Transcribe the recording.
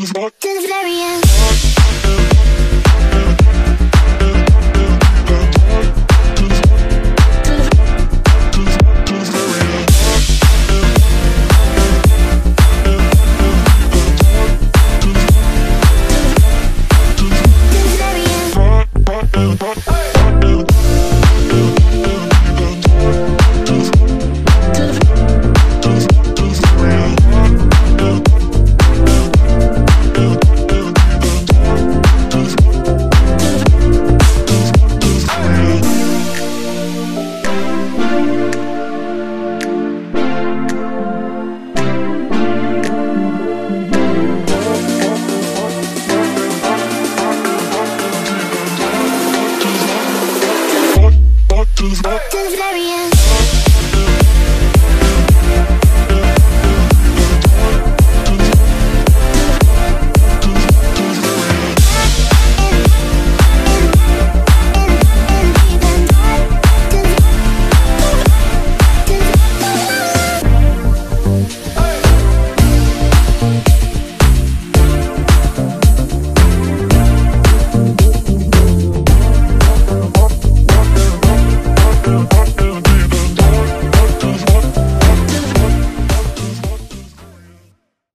she's back to the very end. she's not Delirious